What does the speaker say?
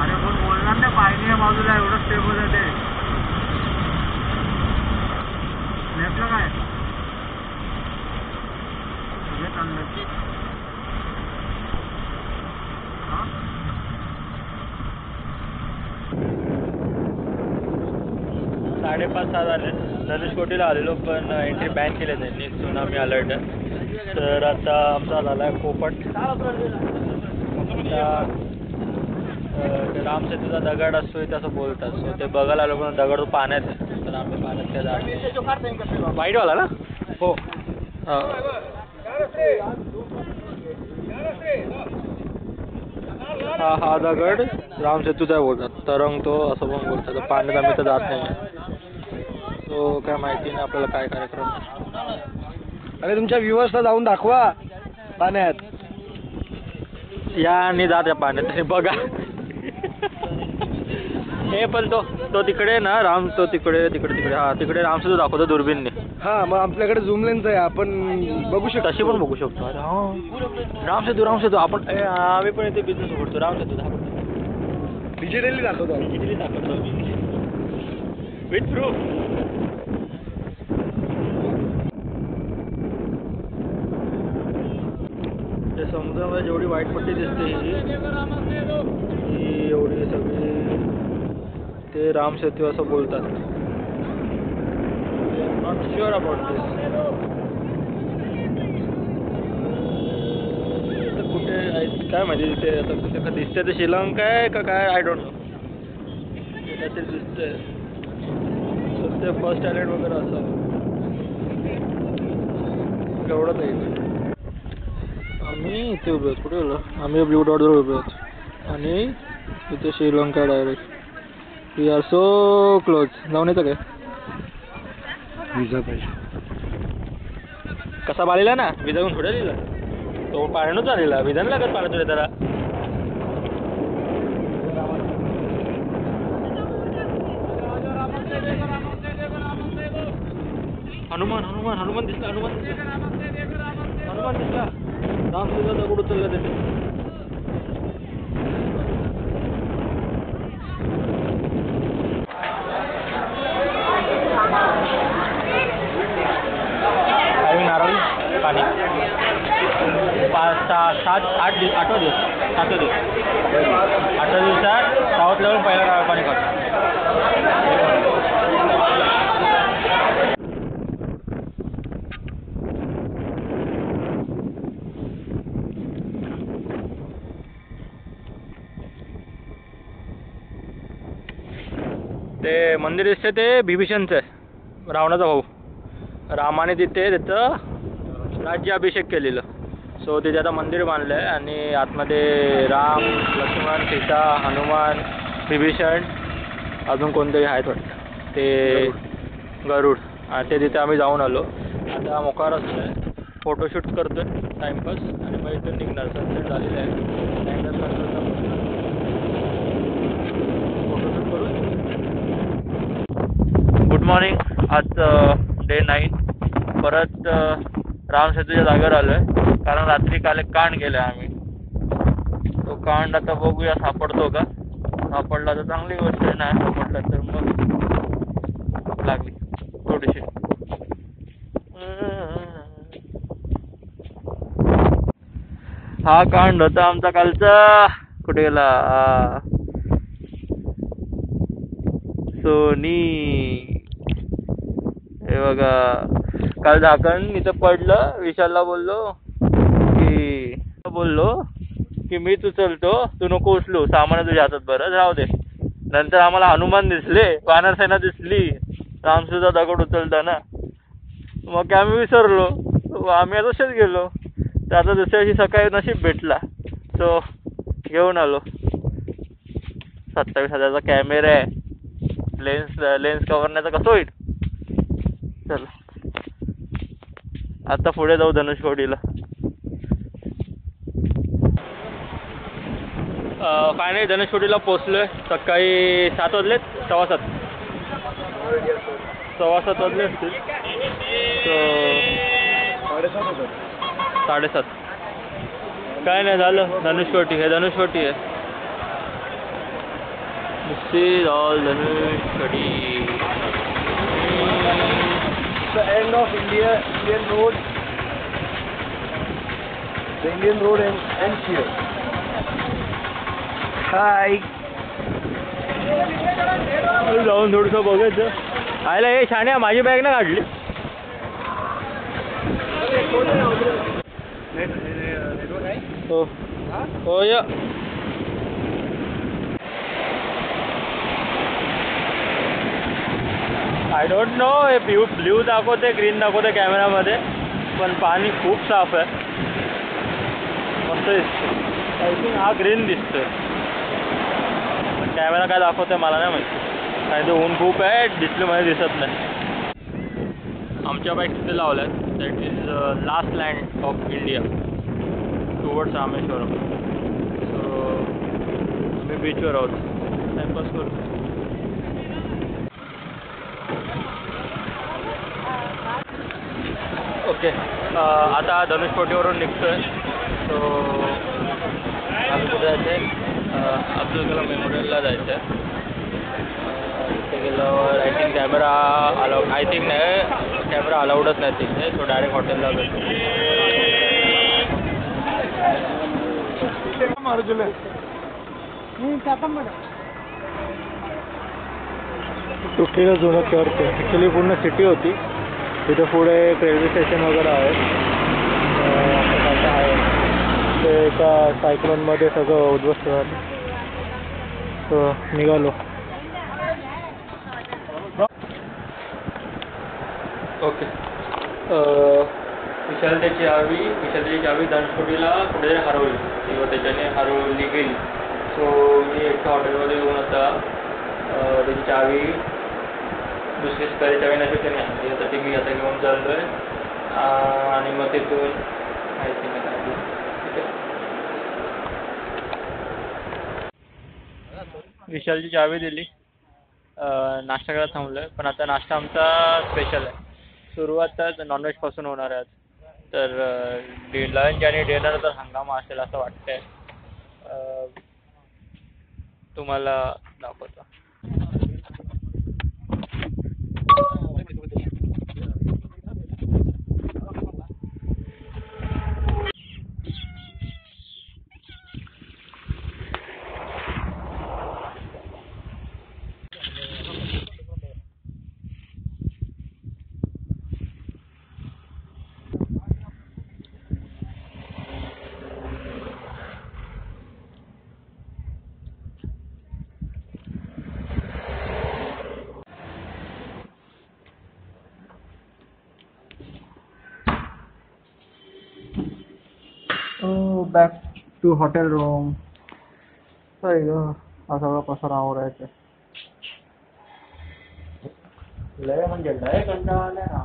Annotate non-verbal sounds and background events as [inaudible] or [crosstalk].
अरे कोण बोलणार नाही पायरी बाजूला एवढं स्टेबल आहे ते. लेफ्टला काय? सगळे चांगलं हा? साडेपाच सहा झाले. धनुषकोटीला आलेलो पण एंट्री बॅन केले त्यांनी सुनामी अलर्ट तर आता आमचा झाला आहे पोपट. आता, अं, रामसेतूचा दगड असतो तसं बोलतात. सो ते बघायला आलो पण दगड पाण्यात आहे. तर आम्ही पाण्यात त्याला वाईटवाला ना? हो. हा. हा दगड रामसेतूचा आहे बोलतात. तरंगतो असं पण बोलतात. पाण्यात आम्ही तर जात नाही. तो काय माहिती नाही आपल्याला काय कार्यक्रम. अरे तुमच्या व्ह्युअर्सला जाऊन दाखवा पाण्यात. या आणि जात या पाण्यात. बघा. [laughs] हे पण तो तो तिकडे ना राम तो तिकडे तिकडे तिकडे. हा तिकडे रामसेतू दाखवतो दुर्बीनने. हा मग आपल्याकडे झूम लेन्स आहे आपण बघू शकतो. तशी पण बघू शकतो. अरे हा. रामसेतू रामसेतू आपण आम्ही पण इथे बिझनेस उघडतो रामसेतू दाखवतो डिजिटली दाखवतो. किती दाखवतो. विथ प्रूफ समुद्रामध्ये जेवढी वाईट पट्टी दिसते ही ही एवढी सगळी ते राम सेतू असं बोलतात. नॉट शुअर अबाउट दिस कुठे काय माहिती तिथे? आता कुठे का दिसते ते श्रीलंका आहे का काय? आय डोंट नो काहीतरी दिसतंय. तर ते फर्स्ट टॅलेंट वगैरे असं. एवढंच आहे आम्ही इथे उभे आहोत. कुठे गेलो? आम्ही ब्ल्यू डॉटजवळ उभे आहोत. आणि इथे Sri Lanka direct we are so close जाऊन येतं काय? विजा पाहिजे. कसा बाळीला ना? विजा घेऊन थोड्या लिहिला तो पाण्यानंच आलेला विजा नाही लागत पाण्यात त्याला हनुमान हनुमान हनुमान दिसला हनुमान दिसला. हनुमान दिसला. राम तुझा दगड उचलला त्याने काही नारळ पाणी पाच सहा सात आठ मंदिर दिसते ते बिभीषणचं आहे रावणाचा भाऊ. रामाने तिथे त्याचं राज्याभिषेक केलेलं. सो तिथे आता मंदिर बांधलं आहे आणि आतमध्ये राम लक्ष्मण सीता हनुमान विभीषण अजून कोणतरी आहेत वाटतं. ते गरुड. आणि ते तिथे आम्ही जाऊन आलो. आता मोकार असतो आहे फोटोशूट करतो आहे टाइमपास आणि मग इथून निघणार. सनसेट झालेलं आहे. टाइमपास मॉर्निंग आज डे नाईन परत रामसेतूच्या राम सेतूच्या जागेवर आलो आहे कारण रात्री काल एक कांड केला आम्ही. तो कांड आता बघूया सापडतो का? सापडला तर चांगली गोष्ट आहे नाही सापडला तर मग लागली. थोडीशी. हा कांड होता आमचा कालचा. कुठे गेला? सोनी. हे बघा काल झाकण इथं पडलं विशालला बोललो की बोललो की मीच उचलतो तू नको उचलू सामान तुझ्या हातात बरं राहू दे. नंतर आम्हाला हनुमान दिसले वानरसेना दिसली रामसुद्धा दगड उचलताना. मग काय आम्ही विसरलो आम्ही तसेच गेलो. तर आता दुसऱ्या दिवशी सकाळी नशीब भेटला. तो घेऊन आलो. सत्तावीस हजाराचा कॅमेरा आहे. लेन्स लेन्स कवरण्याचा कसं होईल? चल. आता पुढे जाऊ धनुषकोडीला फायनली धनुषकोडीला पोचलोय सकाळी सात वाजलेत सव्वा सात. सव्वा सात वाजले असतील. साडेसात. काय नाही झालं. धनुषकोटी हे धनुषकोटी आहे. All Dhanushkodi The end of India, Indian road. The Indian road end, ends here. Hi. जाऊन थोडंसं बघायचं आयला हे शाण्या माझी बॅग ना काढली हो हो या आय डोंट नो हे ब्ल्यू ब्ल्यू दाखवते ग्रीन दाखवते कॅमेरामध्ये पण पाणी खूप साफ आहे. मस्त दिसतं आय थिंक हा ग्रीन दिसतोय. पण कॅमेरा काय दाखवतोय मला नाही माहिती. आणि ते ऊन खूप आहे डिस्प्लेमध्ये दिसत नाही. आमच्या बाईक तिथे लावल्या. आहेत that is last land of India towards Rameswaram so आम्ही बीचवर आहोत. टाईमपास करतो ओके. आता धनुषकोटीवरून निघतोय. सो आम्ही कुठे जायचं आहे अब्दुल कलाम मेमोरियलला जायचं आहे तिथे गेल्यावर I think camera allowed I think नाही कॅमेरा अलाउडच नाही तिथे. तो डायरेक्ट हॉटेलला जातो. सुट्टीला जुनं करते ॲक्च्युली पूर्ण सिटी होती. तिथे पुढे एक रेल्वे स्टेशन वगैरे आहे. आहे ते एका सायक्लोनमध्ये सगळं उद्ध्वस्त झालं. निघालो. ओके. विशालतेची आवी विशालतेची आवी धनकोटीला कुठेतरी हरवली. किंवा त्याच्याने हरवली गेली. सो मी एका हॉटेलमध्ये येऊन आता त्याची चावी दुसरी स्पेअर चावी नाही त्याने चालतोय आहे आणि मग तिथून माहिती नाही ते. ठीक आहे. विशालची चावी दिली नाश्ता करायला थांबलो आहे पण आता नाश्ता आमचा स्पेशल आहे. सुरुवातच नॉनव्हेजपासून होणार आहे तर लंच आणि डिनर तर हंगामा असेल असं वाटतंय तुम्हाला दाखवतो. Back to hotel room sorry ग हा सगळा पसारा आवरायचा लय म्हणजे लय कंटाळा आलाय ना